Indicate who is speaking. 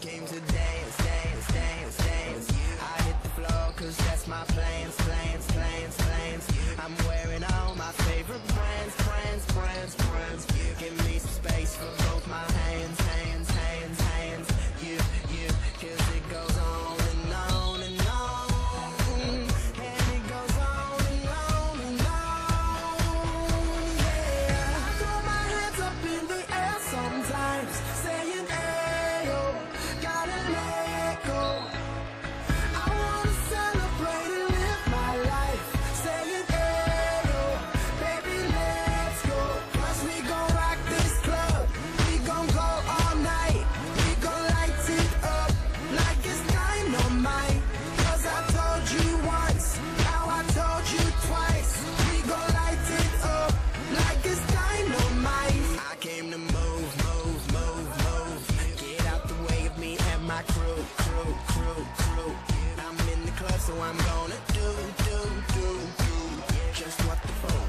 Speaker 1: game today. so I'm gonna do, do, do, do just what the fuck.